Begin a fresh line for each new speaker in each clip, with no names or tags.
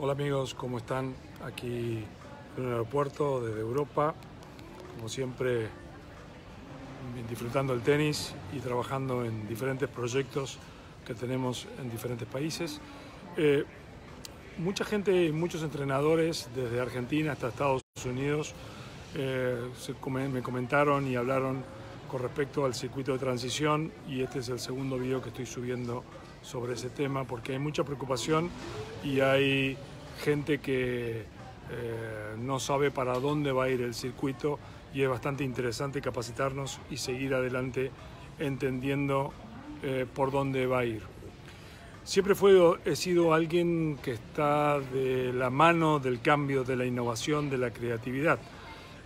Hola amigos, ¿cómo están? Aquí en el aeropuerto desde Europa, como siempre disfrutando el tenis y trabajando en diferentes proyectos que tenemos en diferentes países. Eh, mucha gente, muchos entrenadores desde Argentina hasta Estados Unidos eh, me comentaron y hablaron con respecto al circuito de transición y este es el segundo video que estoy subiendo sobre ese tema porque hay mucha preocupación y hay gente que eh, no sabe para dónde va a ir el circuito y es bastante interesante capacitarnos y seguir adelante entendiendo eh, por dónde va a ir. Siempre he sido alguien que está de la mano del cambio, de la innovación, de la creatividad,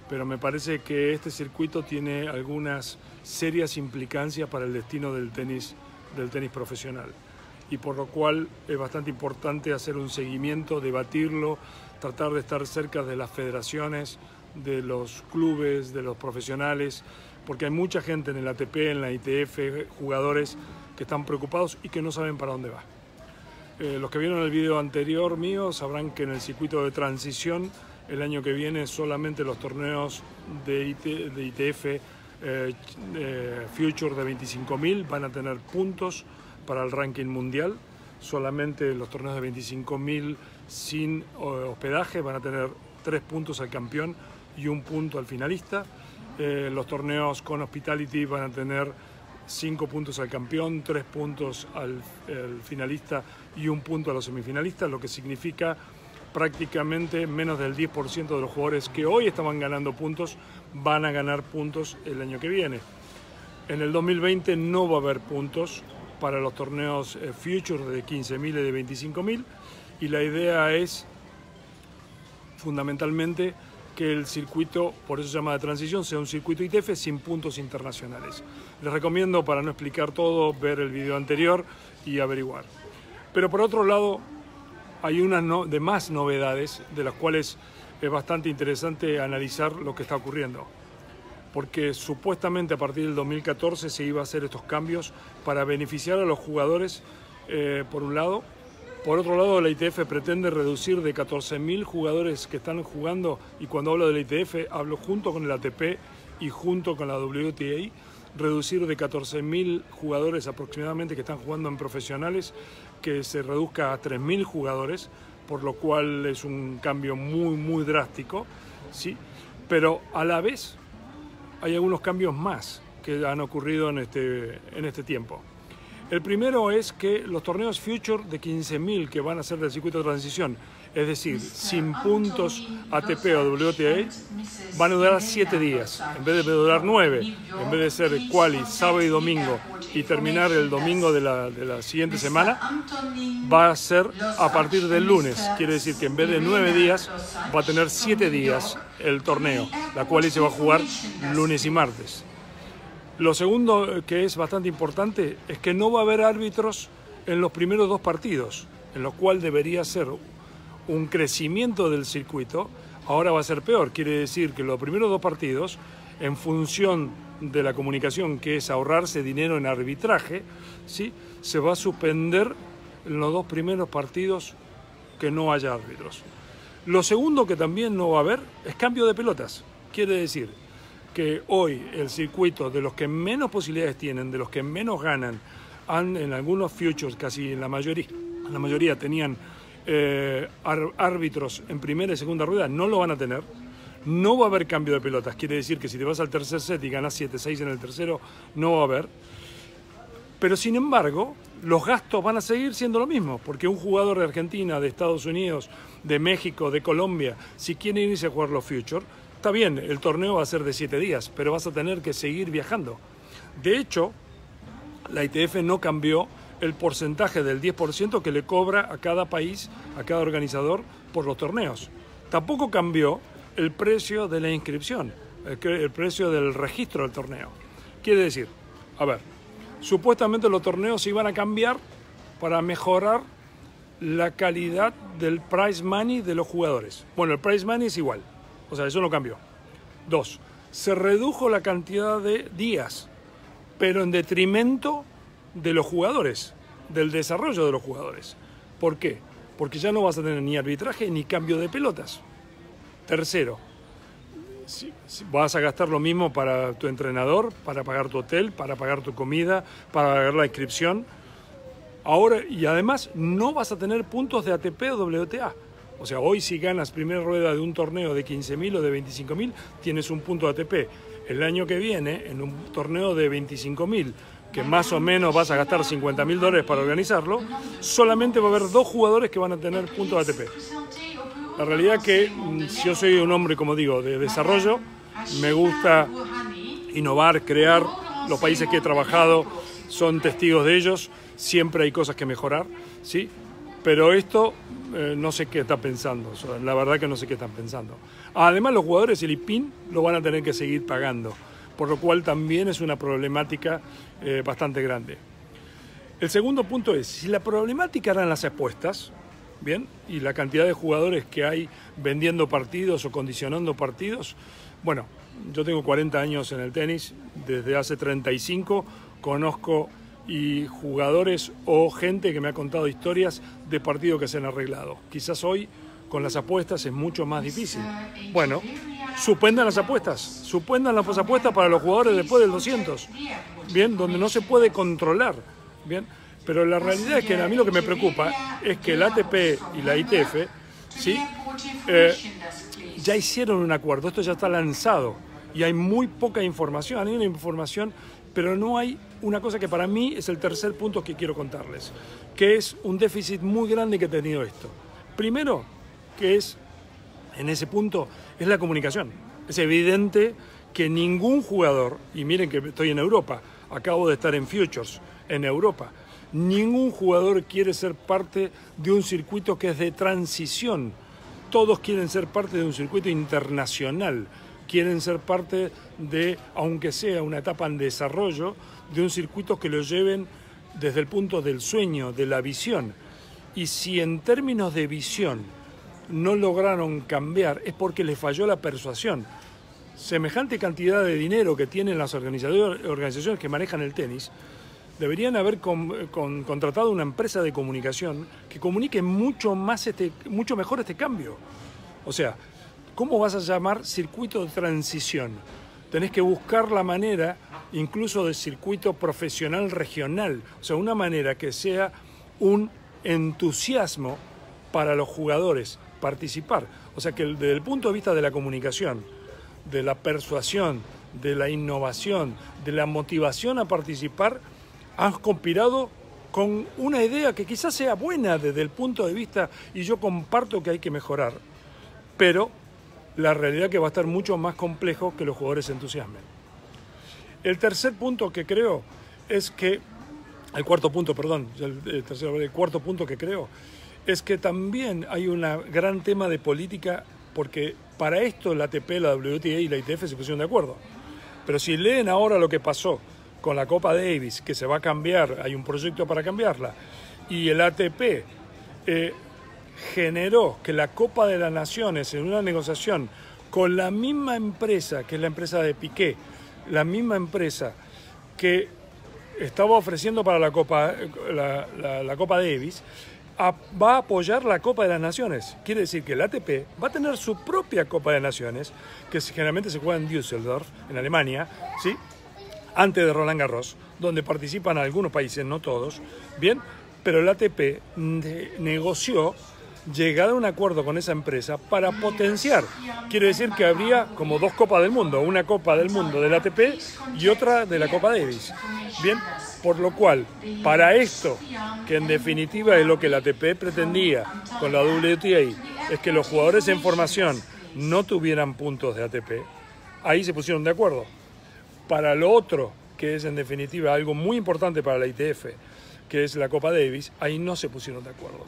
pero me parece que este circuito tiene algunas serias implicancias para el destino del tenis, del tenis profesional y por lo cual es bastante importante hacer un seguimiento, debatirlo, tratar de estar cerca de las federaciones, de los clubes, de los profesionales, porque hay mucha gente en el ATP, en la ITF, jugadores que están preocupados y que no saben para dónde va. Eh, los que vieron el video anterior mío sabrán que en el circuito de transición el año que viene solamente los torneos de, ITF eh, eh, Future de 25.000 van a tener puntos para el ranking mundial. Solamente los torneos de 25.000 sin hospedaje van a tener tres puntos al campeón y un punto al finalista. Eh, los torneos con hospitality van a tener cinco puntos al campeón, tres puntos al, finalista y un punto a los semifinalistas, lo que significa prácticamente menos del 10% de los jugadores que hoy estaban ganando puntos van a ganar puntos el año que viene. En el 2020 no va a haber puntos para los torneos eh, Future de 15.000 y de 25.000 y la idea es fundamentalmente que el circuito, por eso se llama de transición, sea un circuito ITF sin puntos internacionales. Les recomiendo, para no explicar todo, ver el video anterior y averiguar. Pero por otro lado, hay unas de más novedades de las cuales es bastante interesante analizar lo que está ocurriendo porque supuestamente a partir del 2014 se iba a hacer estos cambios para beneficiar a los jugadores, eh, por un lado. Por otro lado, la ITF pretende reducir de 14.000 jugadores que están jugando, y cuando hablo de la ITF hablo junto con el ATP y junto con la WTA, reducir de 14.000 jugadores aproximadamente que están jugando en profesionales, que se reduzca a 3.000 jugadores, por lo cual es un cambio muy, muy drástico, ¿sí? pero a la vez hay algunos cambios más que han ocurrido en este, en este tiempo. El primero es que los torneos Future de 15.000 que van a ser del circuito de transición, es decir, sin puntos ATP o WTA, van a durar 7 días, en vez de durar 9, en vez de ser quali sábado y domingo y terminar el domingo de la, de la siguiente semana, va a ser a partir del lunes. Quiere decir que en vez de 9 días, va a tener 7 días el torneo, la cual se va a jugar lunes y martes. Lo segundo que es bastante importante es que no va a haber árbitros en los primeros dos partidos, en lo cual debería ser un crecimiento del circuito, ahora va a ser peor. Quiere decir que los primeros dos partidos, en función de la comunicación, que es ahorrarse dinero en arbitraje, ¿sí? se va a suspender en los dos primeros partidos que no haya árbitros. Lo segundo que también no va a haber es cambio de pelotas. Quiere decir que hoy el circuito de los que menos posibilidades tienen, de los que menos ganan, han, en algunos futures, casi la mayoría tenían eh, árbitros en primera y segunda rueda, no lo van a tener. No va a haber cambio de pelotas. Quiere decir que si te vas al tercer set y ganas 7-6 en el tercero, no va a haber. Pero sin embargo, los gastos van a seguir siendo lo mismo, porque un jugador de Argentina, de Estados Unidos, de México, de Colombia, si quiere irse a jugar los Future, Está bien, el torneo va a ser de siete días, pero vas a tener que seguir viajando. De hecho, la ITF no cambió el porcentaje del 10% que le cobra a cada país, a cada organizador por los torneos. Tampoco cambió el precio de la inscripción, el precio del registro del torneo. Quiere decir, a ver, supuestamente los torneos iban a cambiar para mejorar la calidad del prize money de los jugadores. Bueno, el prize money es igual, o sea, eso no cambió. Dos, se redujo la cantidad de días, pero en detrimento de los jugadores, del desarrollo de los jugadores. ¿Por qué? porque ya no vas a tener ni arbitraje ni cambio de pelotas. Tercero, vas a gastar lo mismo para tu entrenador, para pagar tu hotel, para pagar tu comida, para pagar la inscripción. Ahora, y además no vas a tener puntos de ATP o WTA. O sea, hoy si ganas primera rueda de un torneo de 15.000 o de 25.000, tienes un punto de ATP. El año que viene, en un torneo de 25.000, que más o menos vas a gastar 50.000 dólares para organizarlo, solamente va a haber dos jugadores que van a tener puntos ATP. La realidad es que mm, yo soy un hombre, como digo, de desarrollo, me gusta innovar, crear, los países que he trabajado son testigos de ellos, siempre hay cosas que mejorar, ¿sí? Pero esto eh, no sé qué está pensando, la verdad que no sé qué están pensando. Además los jugadores el IPIN lo van a tener que seguir pagando, por lo cual también es una problemática eh, bastante grande. El segundo punto es, si la problemática eran las apuestas, ¿bien? Y la cantidad de jugadores que hay vendiendo partidos o condicionando partidos, bueno, yo tengo 40 años en el tenis, desde hace 35 conozco y jugadores o gente que me ha contado historias de partidos que se han arreglado. Quizás hoy con las apuestas es mucho más difícil. Bueno, suspendan las apuestas, suspendan las apuestas para los jugadores después del 200, bien, donde no se puede controlar, bien. Pero la realidad es que a mí lo que me preocupa es que el ATP y la ITF, ¿sí? Eh, ya hicieron un acuerdo, esto ya está lanzado y hay muy poca información, hay una información pero no hay una cosa que para mí es el tercer punto que quiero contarles, que es un déficit muy grande que ha tenido esto. Primero, que es, en ese punto, es la comunicación. Es evidente que ningún jugador, y miren que estoy en Europa, acabo de estar en Futures, en Europa, ningún jugador quiere ser parte de un circuito que es de transición. Todos quieren ser parte de un circuito internacional quieren ser parte de, aunque sea una etapa en desarrollo, de un circuito que lo lleven desde el punto del sueño, de la visión. Y si en términos de visión no lograron cambiar, es porque les falló la persuasión. Semejante cantidad de dinero que tienen las organizaciones que manejan el tenis, deberían haber contratado una empresa de comunicación que comunique mucho, más este, mucho mejor este cambio. O sea, ¿Cómo vas a llamar circuito de transición? Tenés que buscar la manera, incluso de circuito profesional regional, o sea, una manera que sea un entusiasmo para los jugadores participar. O sea, que desde el punto de vista de la comunicación, de la persuasión, de la innovación, de la motivación a participar, han conspirado con una idea que quizás sea buena desde el punto de vista, y yo comparto que hay que mejorar, pero la realidad que va a estar mucho más complejo que los jugadores se entusiasmen. El tercer punto que creo es que, el cuarto punto, perdón, el, tercero, el cuarto punto que creo es que también hay un gran tema de política porque para esto la ATP, la WTA y la ITF se pusieron de acuerdo. Pero si leen ahora lo que pasó con la Copa Davis, que se va a cambiar, hay un proyecto para cambiarla, y el ATP eh, generó que la Copa de las Naciones en una negociación con la misma empresa, que es la empresa de Piqué, la misma empresa que estaba ofreciendo para la Copa, la, Copa Davis, va a apoyar la Copa de las Naciones. Quiere decir que el ATP va a tener su propia Copa de Naciones, que generalmente se juega en Düsseldorf, en Alemania, ¿sí? antes de Roland Garros, donde participan algunos países, no todos, bien, pero el ATP negoció llegar a un acuerdo con esa empresa para potenciar. Quiere decir que habría como dos Copas del Mundo, una Copa del Mundo del ATP y otra de la Copa Davis. Bien, por lo cual, para esto, que en definitiva es lo que la ATP pretendía con la WTA, es que los jugadores en formación no tuvieran puntos de ATP, ahí se pusieron de acuerdo. Para lo otro, que es en definitiva algo muy importante para la ITF, que es la Copa Davis, ahí no se pusieron de acuerdo.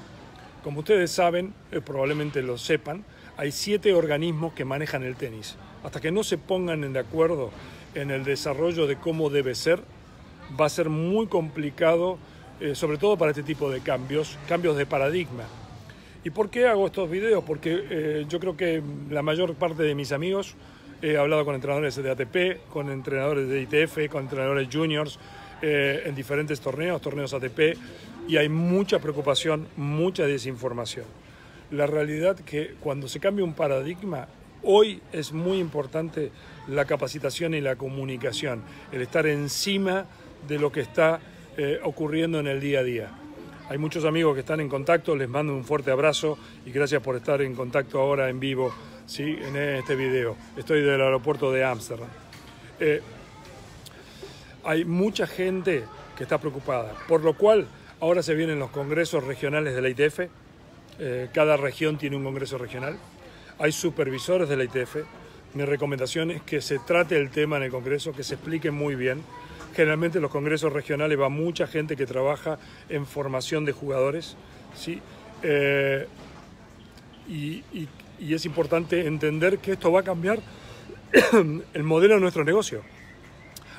Como ustedes saben, eh, probablemente lo sepan, hay siete organismos que manejan el tenis. Hasta que no se pongan de acuerdo en el desarrollo de cómo debe ser, va a ser muy complicado, eh, sobre todo para este tipo de cambios, cambios de paradigma. ¿Y por qué hago estos videos? Porque eh, yo creo que la mayor parte de mis amigos, he hablado con entrenadores de ATP, con entrenadores de ITF, con entrenadores juniors, en diferentes torneos, torneos ATP, y hay mucha preocupación, mucha desinformación. La realidad que cuando se cambia un paradigma, hoy es muy importante la capacitación y la comunicación, el estar encima de lo que está eh, ocurriendo en el día a día. Hay muchos amigos que están en contacto, les mando un fuerte abrazo y gracias por estar en contacto ahora en vivo ¿sí? en este video. Estoy del aeropuerto de Ámsterdam. Eh, hay mucha gente que está preocupada, por lo cual ahora se vienen los congresos regionales de la ITF. Eh, cada región tiene un congreso regional. Hay supervisores de la ITF. Mi recomendación es que se trate el tema en el congreso, que se explique muy bien Generalmente en los congresos regionales va mucha gente que trabaja en formación de jugadores, ¿sí? Eh, y, es importante entender que esto va a cambiar el modelo de nuestro negocio.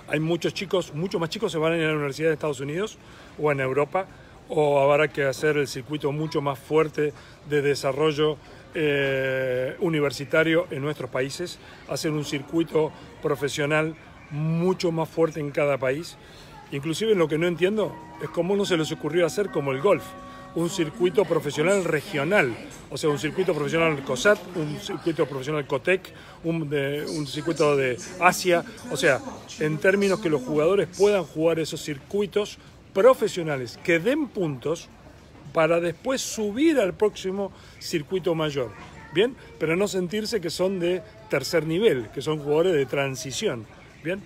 Hay muchos chicos, muchos más chicos se van a ir a la Universidad de Estados Unidos o en Europa, o habrá que hacer el circuito mucho más fuerte de desarrollo eh, universitario en nuestros países, hacer un circuito profesional mucho más fuerte en cada país. Inclusive lo que no entiendo es cómo no se les ocurrió hacer como el golf, un circuito profesional regional, o sea, un circuito profesional COSAT, un circuito profesional COTEC, un, un circuito de Asia, o sea, en términos que los jugadores puedan jugar esos circuitos profesionales que den puntos para después subir al próximo circuito mayor. Bien, pero no sentirse que son de tercer nivel, que son jugadores de transición. Bien.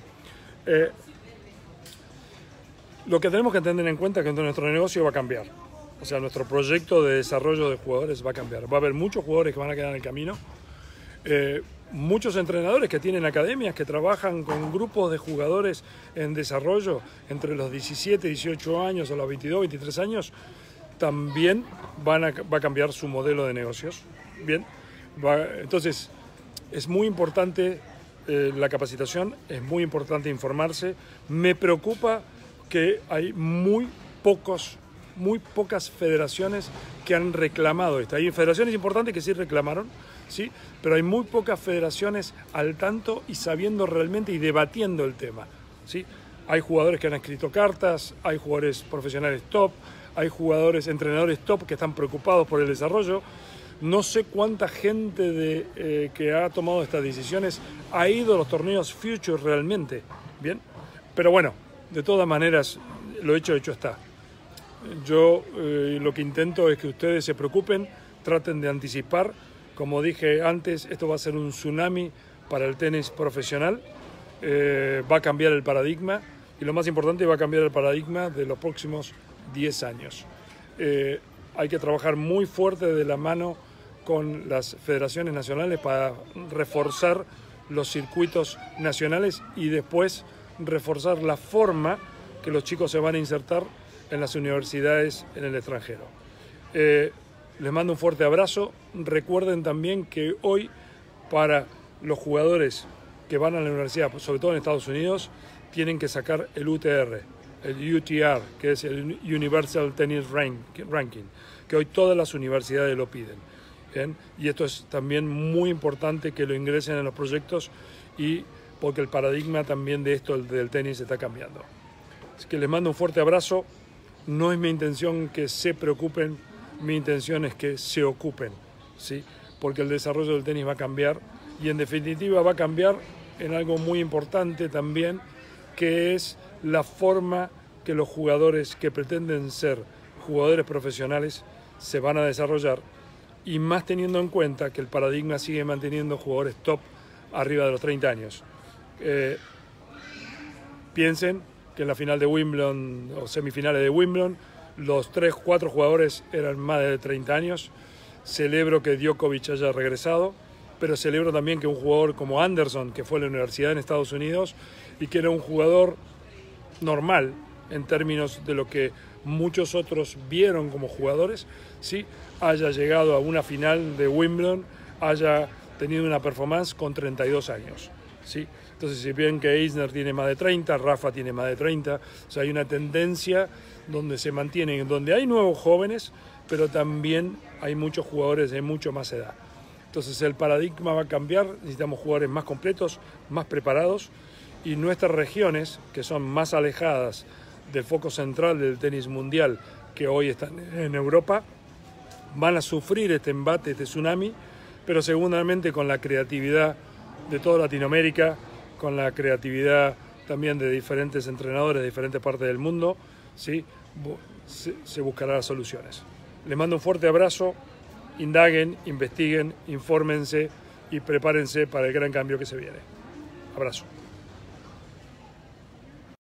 Eh, lo que tenemos que tener en cuenta es que nuestro negocio va a cambiar. O sea, nuestro proyecto de desarrollo de jugadores va a cambiar. Va a haber muchos jugadores que van a quedar en el camino. Eh, muchos entrenadores que tienen academias que trabajan con grupos de jugadores en desarrollo entre los 17, 18 años o los 22, 23 años, también van a, va a cambiar su modelo de negocios. Bien, entonces es muy importante eh, la capacitación, es muy importante informarse. Me preocupa que hay muy pocos, muy pocas federaciones que han reclamado esto. Hay federaciones importantes que sí reclamaron, ¿sí? pero hay muy pocas federaciones al tanto y sabiendo realmente y debatiendo el tema. ¿sí? Hay jugadores que han escrito cartas, hay jugadores profesionales top, hay jugadores, entrenadores top que están preocupados por el desarrollo. No sé cuánta gente de, eh, que ha tomado estas decisiones ha ido a los torneos Future realmente. Bien, pero bueno, de todas maneras, lo hecho, hecho está. Yo eh, lo que intento es que ustedes se preocupen, traten de anticipar. Como dije antes, esto va a ser un tsunami para el tenis profesional. Eh, va a cambiar el paradigma y lo más importante va a cambiar el paradigma de los próximos 10 años. hay que trabajar muy fuerte de la mano con las federaciones nacionales para reforzar los circuitos nacionales y después reforzar la forma que los chicos se van a insertar en las universidades en el extranjero. Eh, les mando un fuerte abrazo. Recuerden también que hoy para los jugadores que van a la universidad, sobre todo en Estados Unidos, tienen que sacar el UTR, el UTR, que es el Universal Tennis Ranking, que hoy todas las universidades lo piden. Y esto es también muy importante que lo ingresen en los proyectos y porque el paradigma también de esto del tenis está cambiando. Así que les mando un fuerte abrazo. No es mi intención que se preocupen, mi intención es que se ocupen, ¿sí? porque el desarrollo del tenis va a cambiar y en definitiva va a cambiar en algo muy importante también, que es la forma que los jugadores que pretenden ser jugadores profesionales se van a desarrollar y más teniendo en cuenta que el paradigma sigue manteniendo jugadores top arriba de los 30 años. Eh, piensen que en la final de Wimbledon o semifinales de Wimbledon los 3, 4 jugadores eran más de 30 años. Celebro que Djokovic haya regresado, pero celebro también que un jugador como Anderson, que fue a la universidad en Estados Unidos y que era un jugador normal en términos de lo que muchos otros vieron como jugadores, ¿sí? haya llegado a una final de Wimbledon, haya tenido una performance con 32 años. ¿sí? Entonces, si bien que Eisner tiene más de 30, Rafa tiene más de 30, o sea, hay una tendencia donde se mantienen, donde hay nuevos jóvenes, pero también hay muchos jugadores de mucho más edad. Entonces el paradigma va a cambiar, necesitamos jugadores más completos, más preparados y nuestras regiones, que son más alejadas del foco central del tenis mundial, que hoy están en Europa van a sufrir este embate, este tsunami, pero seguramente con la creatividad de toda Latinoamérica, con la creatividad también de diferentes entrenadores de diferentes partes del mundo, ¿sí? se, se buscarán las soluciones. Les mando un fuerte abrazo, indaguen, investiguen, infórmense y prepárense para el gran cambio que se viene. Abrazo.